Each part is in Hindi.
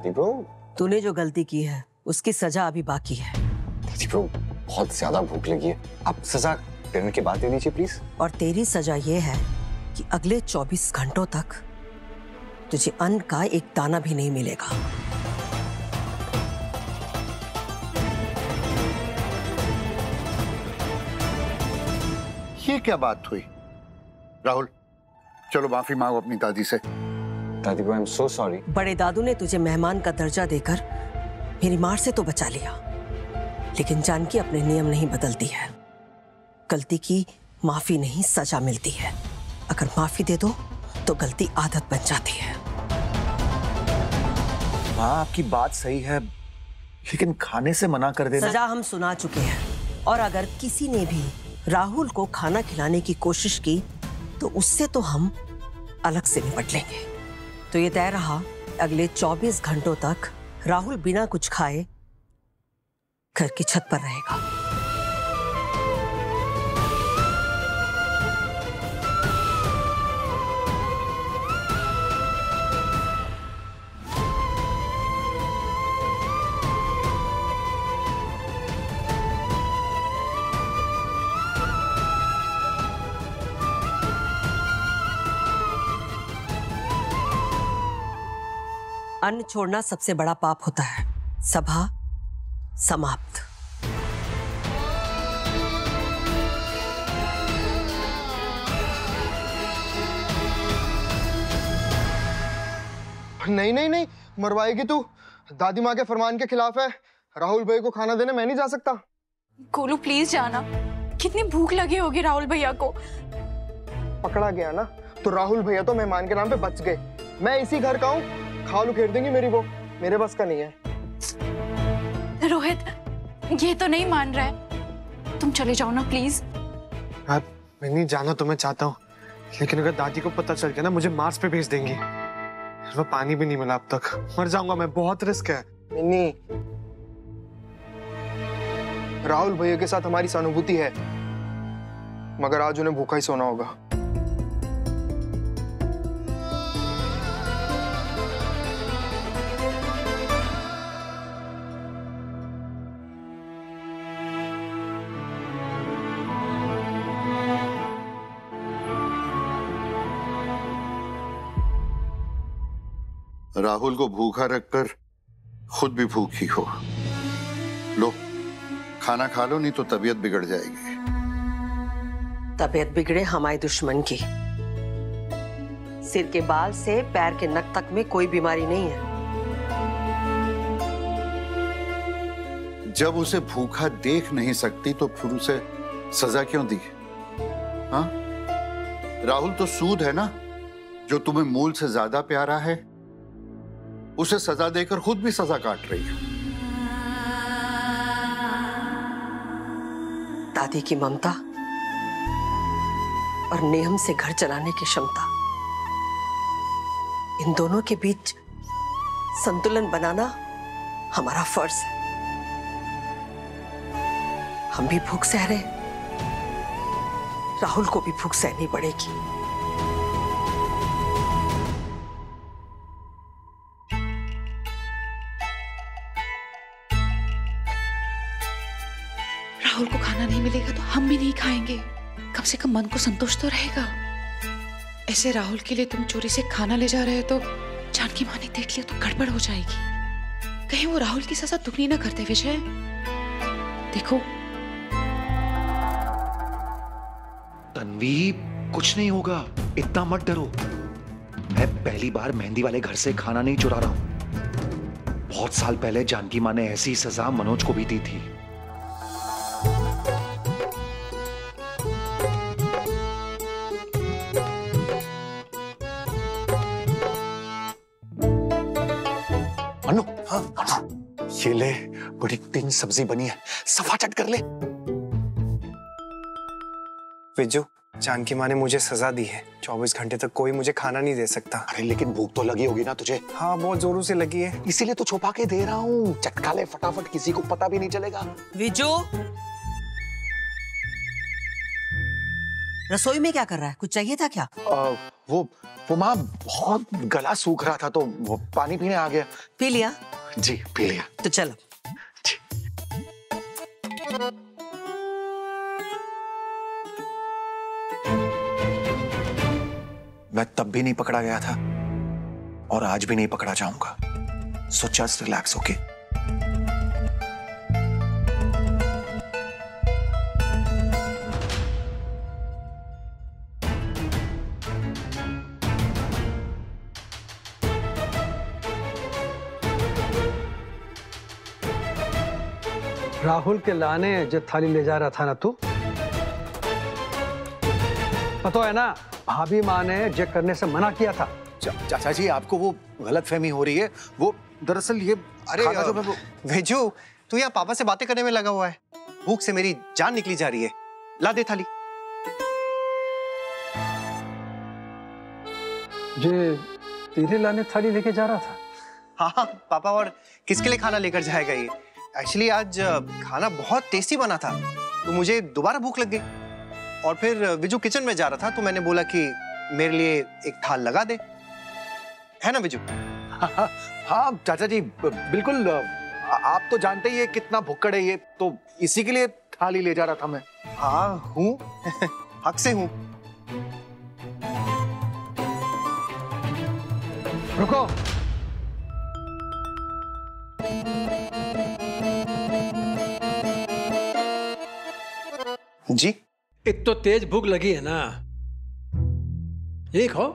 दादी ब्रो। तूने जो गलती की है उसकी सजा अभी बाकी है। दादी ब्रो बहुत ज़्यादा भूख लगी है। आप सजा डिनर के बाद दे दीजिए प्लीज़ और तेरी सजा ये है कि अगले 24 घंटों तक तुझे अन्न का एक दाना भी नहीं मिलेगा। ये क्या बात हुई? राहुल चलो माफ़ी मांगो अपनी दादी से। दादी bro I am so sorry बड़े दादू ने तुझे मेहमान का दर्जा देकर मेरी मार से तो बचा लिया। लेकिन जानकी अपने नियम नहीं बदलती है। गलती की माफ़ी नहीं सजा मिलती है। अगर माफ़ी दे दो तो गलती आदत बन जाती है। हाँ आपकी बात सही है लेकिन खाने से मना कर देना। सजा हम सुना चुके हैं। और अगर किसी ने भी राहुल को खाना खिलाने की कोशिश की तो उससे तो हम अलग से निपट लेंगे। तो ये तय रहा, अगले 24 घंटों तक राहुल बिना कुछ खाए घर की छत पर रहेगा। अन्न छोड़ना सबसे बड़ा पाप होता है। सभा समाप्त। नहीं नहीं नहीं मरवाएगी तू। दादी माँ के फरमान के खिलाफ है। राहुल भाई को खाना देने मैं नहीं जा सकता। गोलू प्लीज़ जाना। कितनी भूख लगी होगी राहुल भैया को। पकड़ा गया ना तो राहुल भैया तो मेहमान के नाम पे बच गए। मैं इसी घर का हूँ खालू खेर देंगी मेरी वो। मेरे बस का नहीं है। रोहित ये तो नहीं मान रहा है। तुम चले जाओ ना प्लीज़ यार मैं नहीं जाना तो मैं चाहता हूँ लेकिन अगर दादी को पता चल गया ना मुझे मार्स पे भेज देंगी। वो पानी भी नहीं मिला अब तक। मर जाऊँगा मैं बहुत रिस्क है। मिन्नी राहुल भैया के साथ हमारी सहानुभूति है मगर आज उन्हें भूखा ही सोना होगा। राहुल को भूखा रखकर खुद भी भूखी हो लो खाना खा लो नहीं तो तबीयत बिगड़ जाएगी। तबीयत बिगड़े हमारे दुश्मन की। सिर के बाल से पैर के नक तक में कोई बीमारी नहीं है। जब उसे भूखा देख नहीं सकती तो फिर उसे सजा क्यों दी? हाँ? राहुल तो सूद है ना जो तुम्हें मूल से ज़्यादा प्यारा है। उसे सजा देकर खुद भी सजा काट रही है। दादी की ममता और नियम से घर चलाने की क्षमता। इन दोनों के बीच संतुलन बनाना हमारा फ़र्ज़ है। हम भी भूख सह रहे राहुल को भी भूख सहनी पड़ेगी। मिलेगा तो हम भी नहीं खाएँगे। कम से कम मन को संतोष तो रहेगा। ऐसे राहुल के लिए तुम चोरी से खाना ले जा रहे हो तो जानकी माँ ने देख लिया तो गड़बड़ हो जाएगी। कहीं वो राहुल की सजा दुगनी ना करते, विजय। देखो। तन्वी कुछ नहीं होगा। इतना मत डरो। मैं पहली बार मेहंदी वाले घर से खाना नहीं चुरा रहा हूँ। बहुत साल पहले जानकी माँ ने ऐसी सजा मनोज को भी दी थी। तीन सब्ज़ी बनी है सफ़ा चट कर ले। विजू जानकी माँ ने मुझे सजा दी है। चौबीस घंटे तक कोई मुझे खाना नहीं दे सकता। अरे लेकिन भूख तो लगी होगी ना तुझे। हाँ बहुत जोरों से लगी है। इसीलिए तो छुपा के दे रहा हूँ। चटका ले फटाफट किसी को पता भी नहीं चलेगा। विजू! रसोई में क्या कर रहा है? कुछ चाहिए था क्या? आ, वो वो माँ बहुत गला सूख रहा था तो वो पानी पीने आ गया। पी लिया? जी पी लिया। तो चलो। मैं तब भी नहीं पकड़ा गया था और आज भी नहीं पकड़ा जाऊँगा। So just relax okay Rahul के लाने जो थाली ले जा रहा था ना तू? पता है ना भाभी माँ ने जे करने से मना किया था। चाचा जी आपको वो गलत फहमी हो रही है। वो दरअसल ये अरे जो मैं वो भेजो तू यहाँ पापा से बातें करने में लगा हुआ है। भूख से मेरी जान निकली जा रही है। ला दे थाली। जे तेरे लाने थाली लेके जा रहा था? हाँ हाँ पापा और किसके लिए खाना लेकर जाएगा ये? एक्चुअली आज खाना बहुत टेस्टी बना था तो मुझे दोबारा भूख लग गई। और फिर विजू किचन में जा रहा था तो मैंने बोला कि मेरे लिए एक थाल लगा दे। है ना विजू? हाँ चाचा जी बिल्कुल आप तो जानते ही है कितना भुक्कड़ है ये तो इसी के लिए थाली ले जा रहा था मैं। हाँ हूँ। हक से हूँ। रुको। जी। एक तो तेज भूख लगी है ना। एक हो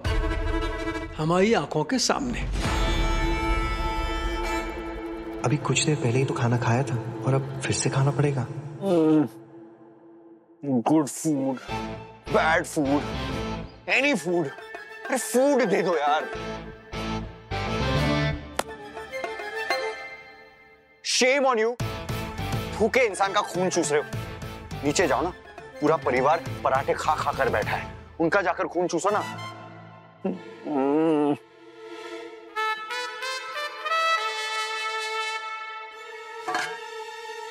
हमारी आँखों के सामने। अभी कुछ देर पहले ही तो खाना खाया था और अब फिर से खाना पड़ेगा। Good food bad food any food अरे फ़ूड दे दो यार। शेम ऑन यू भूखे इंसान का खून चूस रहे हो। नीचे जाओ ना। पूरा परिवार पराठे खा खा कर बैठा है। उनका जाकर खून चूसो ना। हम्म।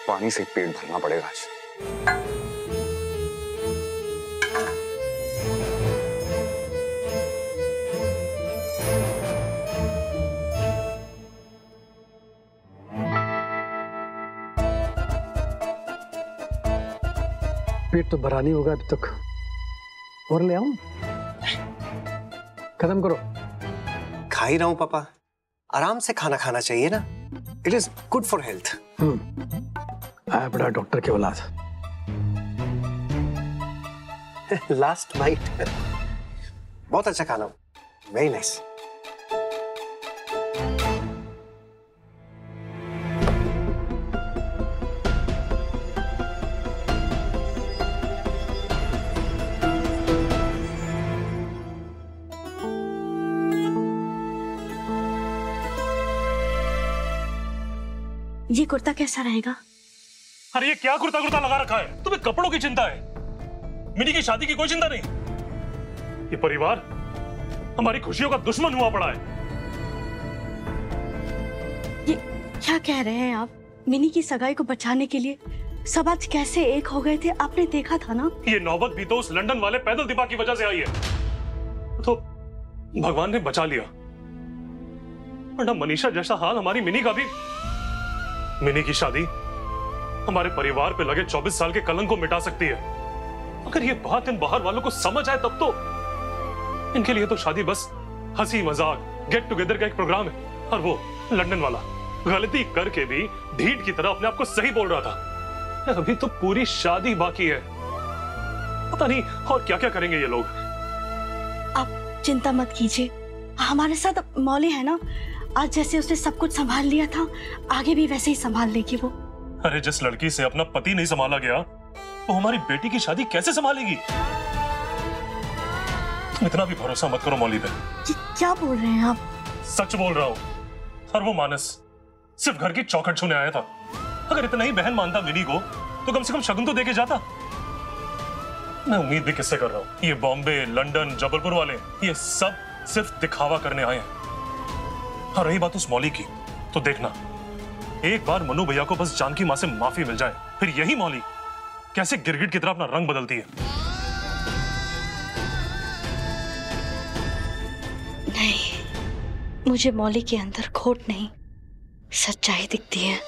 पानी से पेट भरना पड़ेगा आज। पेट तो भरा नहीं होगा अभी तक। और ले आऊँ? खत्म करो। खा ही रहा हूँ पापा। आराम से खाना खाना चाहिए ना? It is good for health आया बड़ा डॉक्टर के औलाद। लास्ट बाइट बहुत अच्छा खाना वेरी नाइस ये कुर्ता कैसा रहेगा? अरे ये क्या कुर्ता कुर्ता लगा रखा है? तुम्हें कपड़ों की चिंता है। मिनी की शादी की कोई चिंता नहीं। ये परिवार हमारी खुशियों का दुश्मन हुआ पड़ा है। ये क्या कह रहे हैं आप? मिनी की सगाई को बचाने के लिए सब आज कैसे एक हो गए थे? आपने देखा था ना? ये नौबत भी तो उस लंदन वाले पैदल दिमाग की वजह से आई है। तो भगवान ने बचा लिया। वरना मनीषा जैसा हाल हमारी मिनी का भी मिनी की शादी हमारे परिवार पे लगे 24 साल के कलंक को मिटा सकती है। अगर ये बात इन बाहर वालों को समझ आए तब तो इनके लिए तो शादी बस हँसी मज़ाक गेट टुगेदर का एक प्रोग्राम है और वो लंदन वाला। गलती करके भी ढीठ की तरह अपने आप को सही बोल रहा था। अभी तो पूरी शादी बाकी है। पता नहीं और क्या क्या करेंगे ये लोग। आप चिंता मत कीजिए। हमारे साथ मौली है ना। आज जैसे उसने सब कुछ संभाल लिया था आगे भी वैसे ही संभाल लेगी वो। अरे जिस लड़की से अपना पति नहीं संभाला गया वो हमारी बेटी की शादी कैसे संभालेगी? तुम इतना भी भरोसा मत करो मौली पे। क्या बोल रहे हैं आप? सच बोल रहा हूँ। और वो मानस सिर्फ़ घर की चौखट छूने आया था। अगर इतना ही बहन मानता मिनी को तो कम से कम शगुन तो देके जाता। मैं उम्मीद भी किससे कर रहा हूँ? ये बॉम्बे लंदन जबलपुर वाले ये सब सिर्फ़ दिखावा करने आए हैं। हाँ रही बात उस मौली की। तो देखना, एक बार मनु भैया को बस जानकी माँ से माफ़ी मिल जाए, फिर यही मौली कैसे गिरगिट की तरह अपना रंग बदलती है। नहीं, मुझे मौली के अंदर खोट नहीं, सच्चाई दिखती है।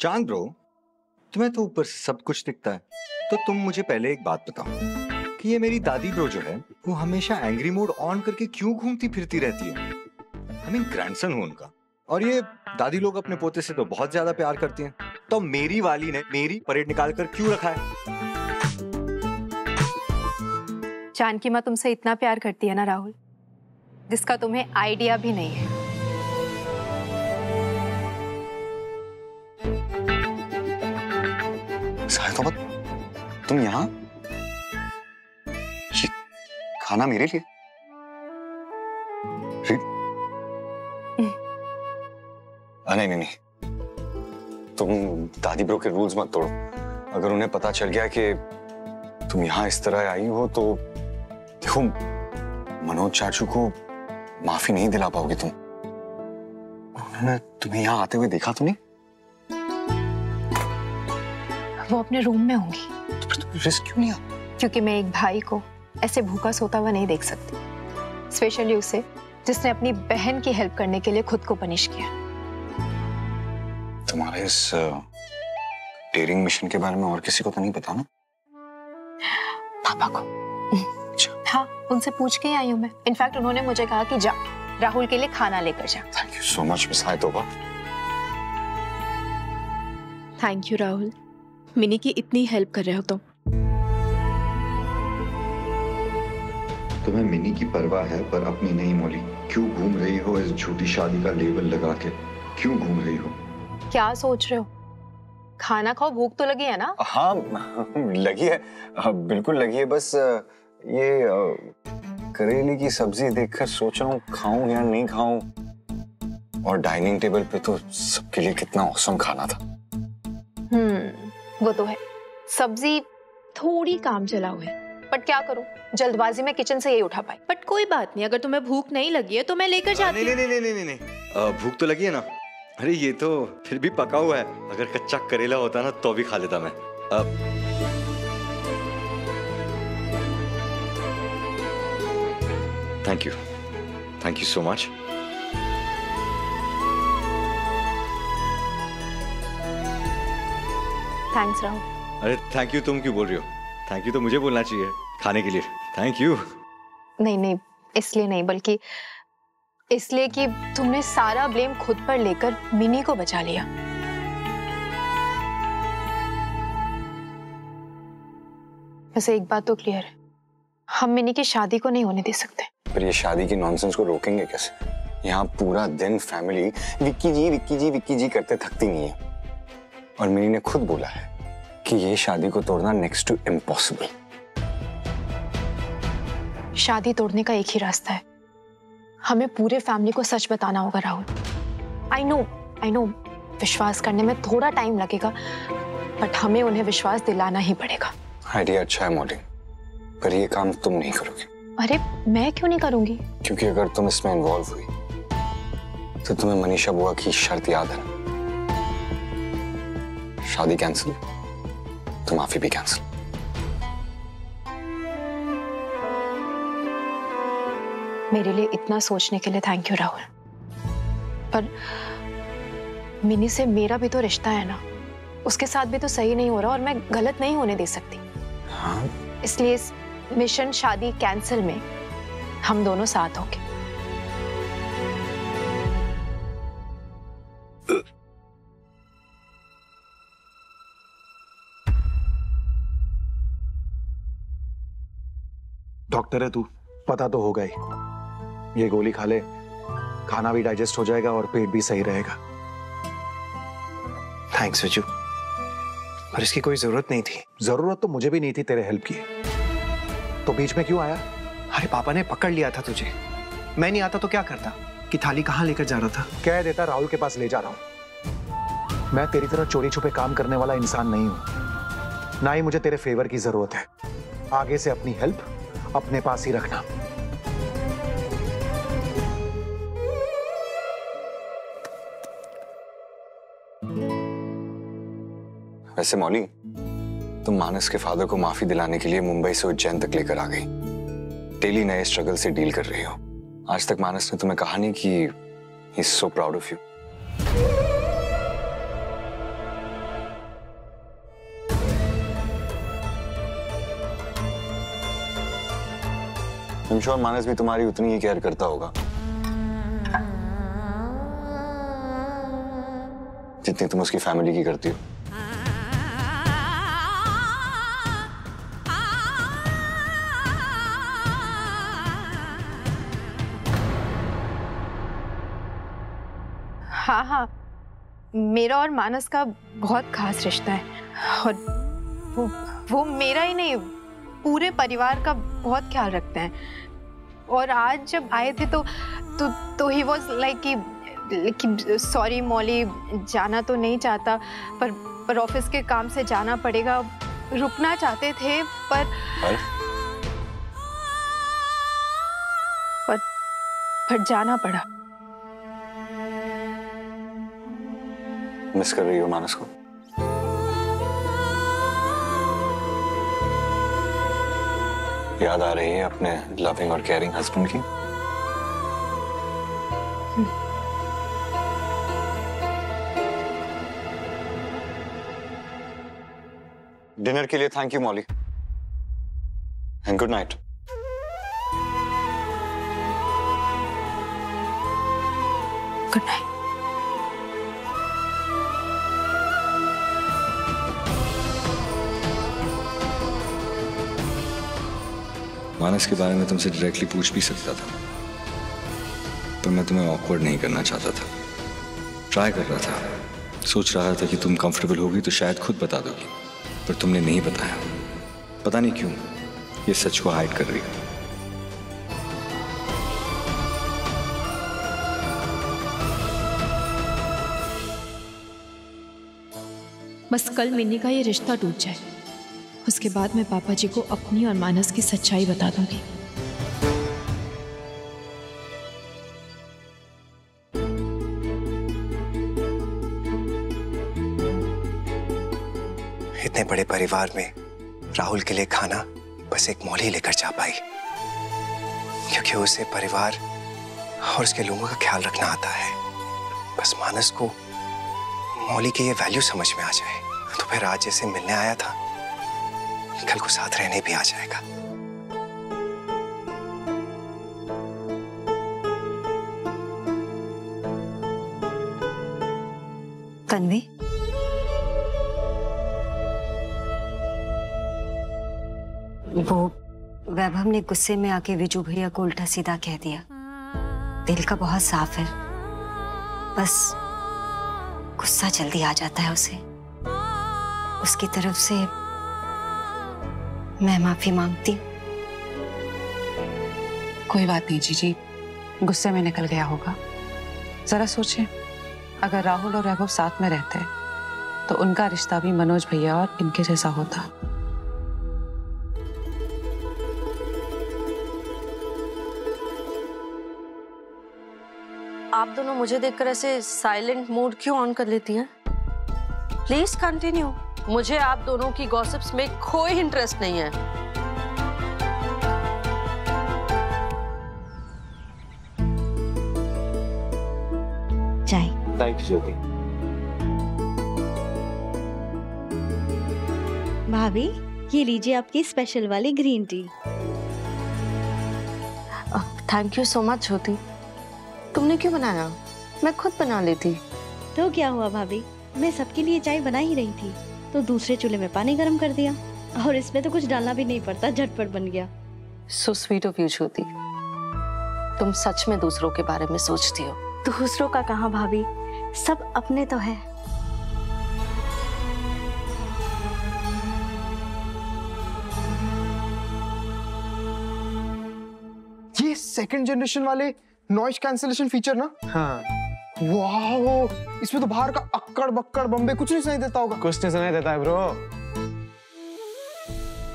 चाँद ब्रो, तुम्हें तो ऊपर से सब कुछ दिखता है। तो तुम मुझे पहले एक बात बताओ कि ये मेरी दादी ब्रो जो है, वो हमेशा एंग्री मोड ऑन करके क्यों घूमती फिरती रहती है? आई मीन ग्रैंडसन हूँ उनका। और ये दादी लोग अपने पोते से तो बहुत ज़्यादा प्यार करती हैं। तो मेरी वाली ने मेरी परेड निकाल कर क्यों रखा है? जानकी माँ तुमसे इतना प्यार करती है ना राहुल, जिसका तुम्हें आइडिया भी नहीं है। तुम यहाँ? ये खाना मेरे लिए। रि- नहीं नहीं नहीं। तुम दादी ब्रो के रूल्स मत तोड़ो। अगर उन्हें पता चल गया कि तुम यहाँ इस तरह आई हो तो देखो मनोज चाचू को माफ़ी नहीं दिला पाओगे तुम। उन्होंने तुम्हें यहाँ आते हुए देखा तुमने वो अपने रूम में होंगी। रिस्क क्यों लिया क्योंकि मैं एक भाई को ऐसे भूखा सोता हुआ नहीं देख सकती। स्पेशली उसे जिसने अपनी बहन की हेल्प करने के लिए खुद को पनिश किया। तुम्हारे इस डेयरिंग मिशन के बारे में और किसी को तो नहीं पता ना? पापा को। हाँ उनसे पूछ के आई हूँ मैं। इनफैक्ट उन्होंने मुझे कहा कि जा राहुल के लिए खाना लेकर जा। Thank you so much miss तोबा थैंक यू राहुल मिनी की इतनी हेल्प कर रहे हो तुम। तुम्हें मिनी की परवाह है पर अपनी नहीं मोली। क्यों घूम रही हो इस झूठी शादी का लेबल लगा के? क्यों घूम रही हो? क्या सोच रहे हो? खाना खाओ भूख तो लगी है ना? हाँ लगी है। हाँ, बिल्कुल लगी है। बस ये करेले की सब्ज़ी देखकर सोच रहा हूँ खाऊं या नहीं खाऊं? और डाइनिंग टेबल पे तो सबके लिए कितना औसम खाना था। वो तो है। सब्ज़ी थोड़ी काम चला हुआ है। बट क्या करूँ? जल्दबाजी में किचन से यही उठा पाई बट कोई बात नहीं अगर तुम्हें भूख नहीं लगी है तो मैं लेकर जाती नहीं नहीं नहीं नहीं नहीं नहीं। भूख तो लगी है ना? अरे ये तो फिर भी पका हुआ है। अगर कच्चा करेला होता ना तो भी खा लेता मैं। अब thank you thank you so much thanks Rahul अरे थैंक यू तुम क्यों बोल रही हो? थैंक यू तो मुझे बोलना चाहिए खाने के लिए। थैंक यू नहीं नहीं इसलिए नहीं बल्कि इसलिए कि तुमने सारा ब्लेम खुद पर लेकर मिनी को बचा लिया। वैसे एक बात तो क्लियर है। हम मिनी की शादी को नहीं होने दे सकते। पर ये शादी की नॉनसेंस को रोकेंगे कैसे? यहाँ पूरा दिन फैमिली विक्की जी विक्की जी विक्की जी करते थकती नहीं है। और मिनी ने खुद बोला है कि ये शादी को तोड़ना नेक्स्ट टू इम्पॉसिबल शादी तोड़ने का एक ही रास्ता है। हमें पूरे फैमिली को सच बताना होगा Rahul. I know I know विश्वास करने में थोड़ा टाइम लगेगा बट हमें उन्हें विश्वास दिलाना ही पड़ेगा। आइडिया अच्छा है मॉडलिंग पर ये काम तुम नहीं करोगे। अरे मैं क्यों नहीं करूँगी? क्योंकि अगर तुम इसमें इन्वॉल्व हुई तो तुम्हें मनीषा बुआ की शर्त याद है। ना शादी कैंसिल तो माफ़ी भी कैंसिल मेरे लिए इतना सोचने के लिए थैंक यू राहुल। पर मिनी से मेरा भी तो रिश्ता है ना। उसके साथ भी तो सही नहीं हो रहा और मैं गलत नहीं होने दे सकती। हाँ। इसलिए इस मिशन शादी कैंसिल में हम दोनों साथ होंगे डॉक्टर है तू, पता तो होगा ही। ये गोली खा ले, खाना भी डाइजेस्ट हो जाएगा और पेट भी सही रहेगा। थैंक्स विजू पर इसकी कोई ज़रूरत नहीं थी। ज़रूरत तो मुझे भी नहीं थी तेरे हेल्प की। तो बीच में क्यों आया? अरे पापा ने पकड़ लिया था तुझे। मैं नहीं आता तो क्या करता? कि थाली कहाँ लेकर जा रहा था? कह देता राहुल के पास ले जा रहा हूँ। मैं तेरी तरह चोरी छुपे काम करने वाला इंसान नहीं हूँ। ना ही मुझे तेरे फेवर की ज़रूरत है। आगे से अपनी हेल्प अपने पास ही रखना। वैसे मौली, तुम मानस के फादर को माफ़ी दिलाने के लिए मुंबई से उज्जैन तक लेकर आ गई। डेली नए स्ट्रगल से डील कर रही हो। आज तक मानस ने तुम्हें कहा नहीं कि he so proud of you I'm sure Manas भी तुम्हारी उतनी ही केयर करता होगा। जितनी तुम उसकी फैमिली की करती हो। हाँ हाँ। मेरा और मानस का बहुत खास रिश्ता है। और वो वो मेरा ही नहीं पूरे परिवार का बहुत ख्याल रखते हैं। और आज जब आए थे तो तो तो ही वॉज़ लाइक कि सॉरी मौली जाना तो नहीं चाहता पर पर ऑफ़िस के काम से जाना पड़ेगा। रुकना चाहते थे पर पर? पर जाना पड़ा। मिस कर रही हो मानस को? याद आ रही है अपने लविंग और केयरिंग हस्बैंड की। डिनर के लिए thank you Molly and good night good night Manas के बारे में तुमसे डायरेक्टली पूछ भी सकता था। पर मैं तुम्हें ऑकवर्ड नहीं करना चाहता था। ट्राई कर रहा था। सोच रहा था कि तुम कंफर्टेबल होगी तो शायद खुद बता दोगी। पर तुमने नहीं बताया। पता नहीं क्यों ये सच को हाइड कर रही बस कल मिनी का ये रिश्ता टूट जाए। उसके बाद मैं पापा जी को अपनी और मानस की सच्चाई बता दूँगी। इतने बड़े परिवार में राहुल के लिए खाना बस एक मौली लेकर जा पाई। क्योंकि उसे परिवार और उसके लोगों का ख्याल रखना आता है। बस मानस को मौली की ये वैल्यू समझ में आ जाए। तो फिर आज जैसे मिलने आया था कल को साथ रहने भी आ जाएगा। तन्वी? वो वैभव ने गुस्से में आके विजू भैया को उल्टा सीधा कह दिया। दिल का बहुत साफ़ है। बस गुस्सा जल्दी आ जाता है उसे। उसकी तरफ़ से मैं माफ़ी मांगती हूँ। कोई बात नहीं जीजी। गुस्से में निकल गया होगा। जरा सोचें अगर राहुल और वैभव साथ में रहते तो उनका रिश्ता भी मनोज भैया और इनके जैसा होता। आप दोनों मुझे देखकर ऐसे साइलेंट मोड क्यों ऑन कर लेती हैं? प्लीज़ कंटिन्यू मुझे आप दोनों की गॉसिप्स में कोई इंटरेस्ट नहीं है। चाय थैंक यू ज्योति भाभी ये लीजिए आपकी स्पेशल वाली green tea thank you so much Jyoti तुमने क्यों बनाया? मैं खुद बना लेती। तो क्या हुआ भाभी? मैं सबके लिए चाय बना ही रही थी। तो दूसरे चूल्हे में पानी गर्म कर दिया और इसमें तो कुछ डालना भी नहीं पड़ता झटपट बन गया। So sweet of you Jyoti तुम सच में दूसरों के बारे में सोचती हो। दूसरों का कहा भाभी? सब अपने तो है। ये सेकंड जनरेशन वाले नॉइस कैंसिलेशन फीचर ना? हाँ। वाह इसमें तो बाहर का अक्कड़ बक्कड़ बम्बे कुछ नहीं सुनाई देता होगा। कुछ नहीं सुनाई देता है ब्रो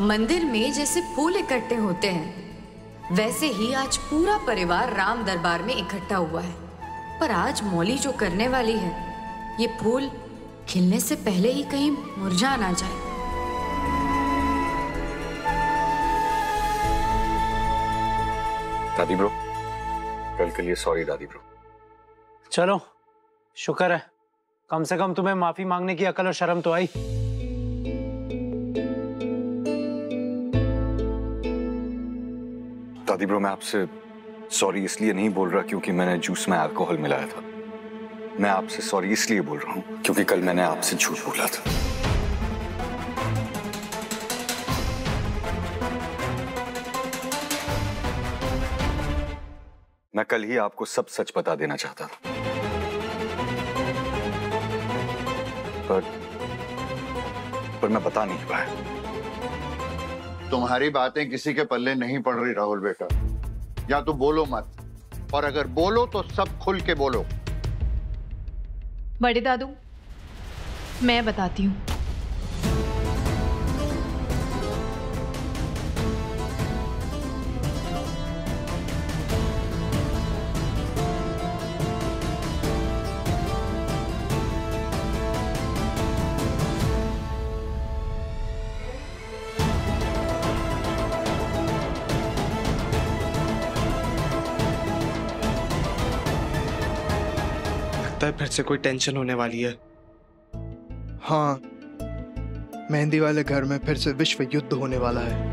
मंदिर में जैसे फूल इकट्ठे होते हैं वैसे ही आज पूरा परिवार राम दरबार में इकट्ठा हुआ है। पर आज मौली जो करने वाली है ये फूल खिलने से पहले ही कहीं मुरझा ना जाए। दादी ब्रो कल के लिए सॉरी दादी ब्रो। चलो, शुक्र है। कम से कम तुम्हें माफ़ी मांगने की अकल और शर्म तो आई। दादी ब्रो, मैं आपसे सॉरी इसलिए नहीं बोल रहा क्योंकि मैंने जूस में अल्कोहल मिलाया था। मैं आपसे सॉरी इसलिए बोल रहा हूँ क्योंकि कल मैंने आपसे झूठ बोला था। मैं कल ही आपको सब सच बता देना चाहता था। पर पर मैं बता नहीं पाया। तुम्हारी बातें किसी के पल्ले नहीं पड़ रही राहुल बेटा। या तो बोलो मत और अगर बोलो तो सब खुल के बोलो। बड़े दादू मैं बताती हूँ। से कोई टेंशन होने वाली है। हाँ मेहंदी वाले घर में फिर से विश्व युद्ध होने वाला है।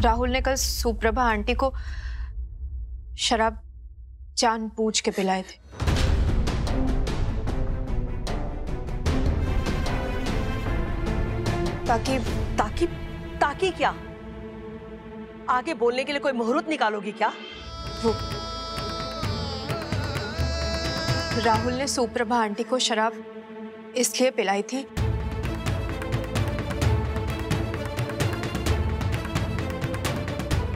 राहुल ने कल सुप्रभा आंटी को शराब जान पूछ के पिलाए थे। ताकि ताकि ताकि क्या? आगे बोलने के लिए कोई मुहूर्त निकालोगी क्या? वो राहुल ने सुप्रभा आंटी को शराब इसलिए पिलाई थी।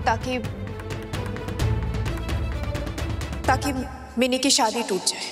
ताकि ताकि मिनी की शादी टूट जाए।